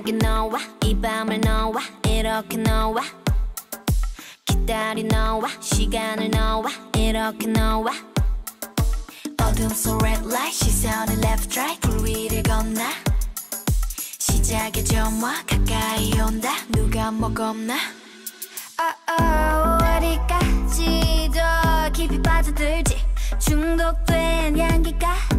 여기 너와 이 밤을 너와 이렇게 너와 기다린 너와 시간을 너와 이렇게 너와 어둠 속 red light 시선을 left right 불 위를 건나 시작의 점화 가까이 온다. 누가 먹었나? Oh, oh, 어디까지 더 깊이 빠져들지. 중독된 향기까지